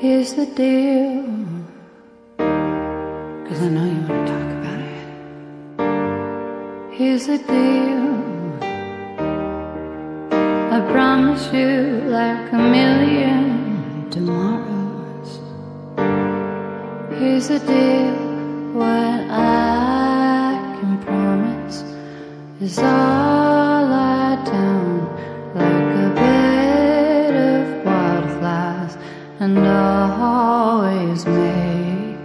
Here's the deal. Cause I know you wanna talk about it. Here's the deal. I promise you like a million tomorrows. Here's the deal. What I can promise is all always make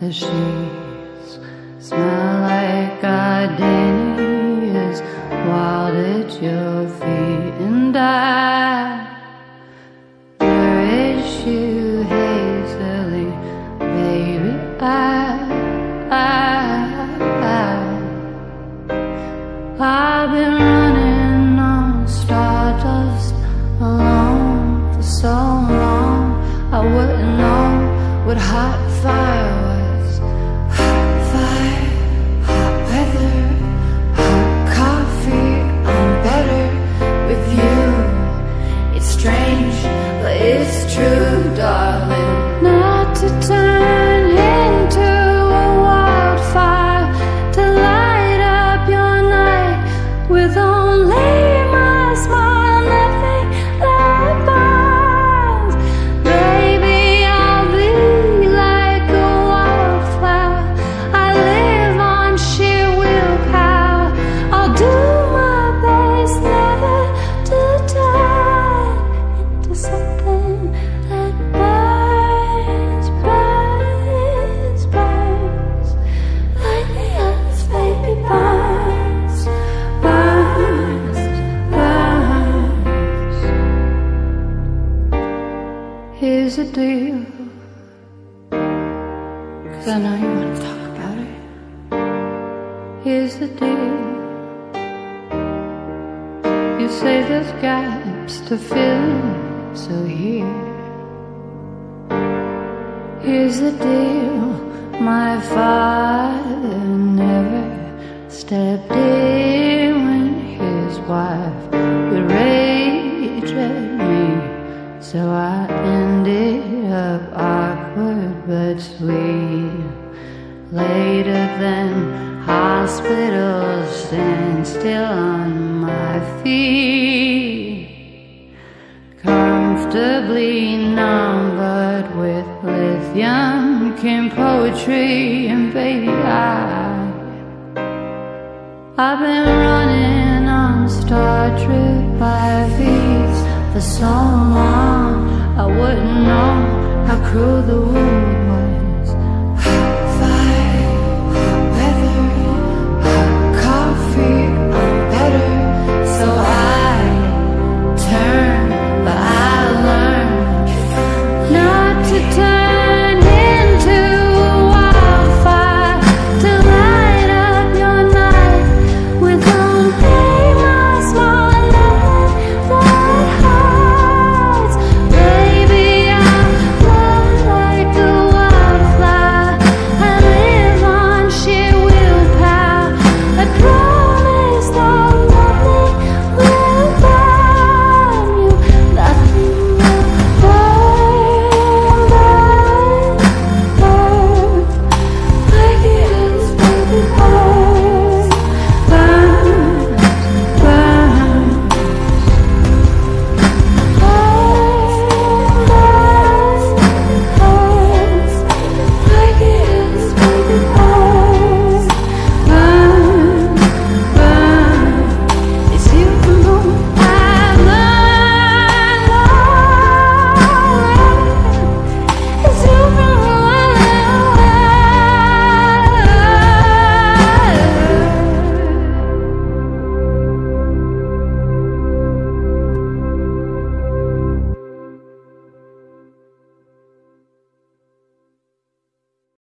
the sheets smell like gardenias wild at your feet and I nourish you hazily, baby. I, I, wouldn't what hot fire Here's the deal. Cause I know you wanna talk about it. Here's the deal. You say there's gaps to fill in, so here. Here's the deal. My father never stepped in when his wife would rage at me. So I but sweet. Later than hospitals stand still on my feet. Comfortably numbered with lithium came poetry and baby I I've been running on Star Trek by feet for so long I wouldn't know how cruel the world